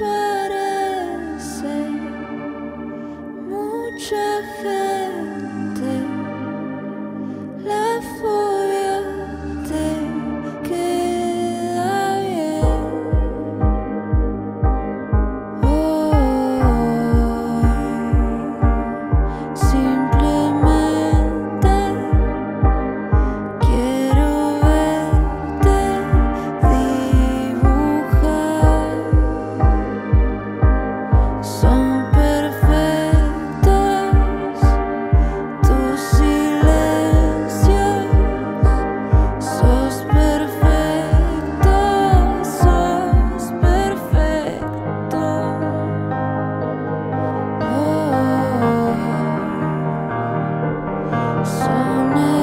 parece mucha gente. So now